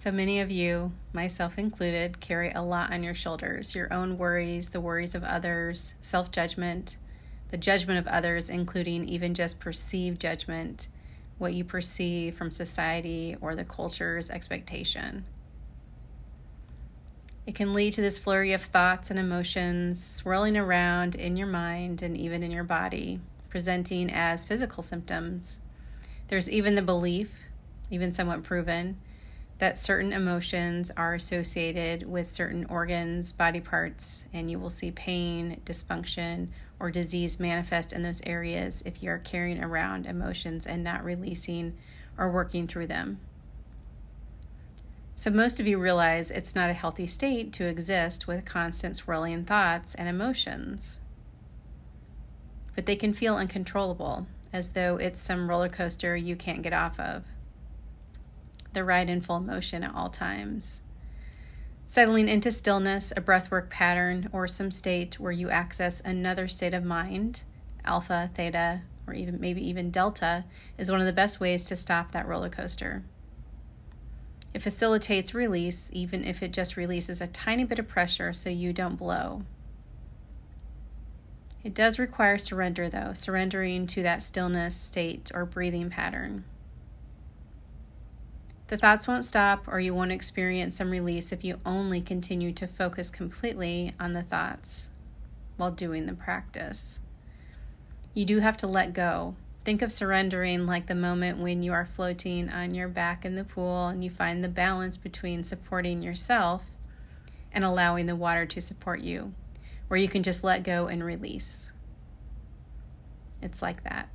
So many of you, myself included, carry a lot on your shoulders your own worries, the worries of others, self judgment, the judgment of others, including even just perceived judgment, what you perceive from society or the culture's expectation. It can lead to this flurry of thoughts and emotions swirling around in your mind and even in your body, presenting as physical symptoms. There's even the belief, even somewhat proven, that certain emotions are associated with certain organs, body parts, and you will see pain, dysfunction, or disease manifest in those areas if you are carrying around emotions and not releasing or working through them. So, most of you realize it's not a healthy state to exist with constant swirling thoughts and emotions. But they can feel uncontrollable, as though it's some roller coaster you can't get off of the ride in full motion at all times. Settling into stillness, a breathwork pattern, or some state where you access another state of mind, alpha, theta, or even maybe even delta, is one of the best ways to stop that roller coaster. It facilitates release, even if it just releases a tiny bit of pressure so you don't blow. It does require surrender, though, surrendering to that stillness state or breathing pattern. The thoughts won't stop, or you won't experience some release if you only continue to focus completely on the thoughts while doing the practice. You do have to let go. Think of surrendering like the moment when you are floating on your back in the pool and you find the balance between supporting yourself and allowing the water to support you, where you can just let go and release. It's like that.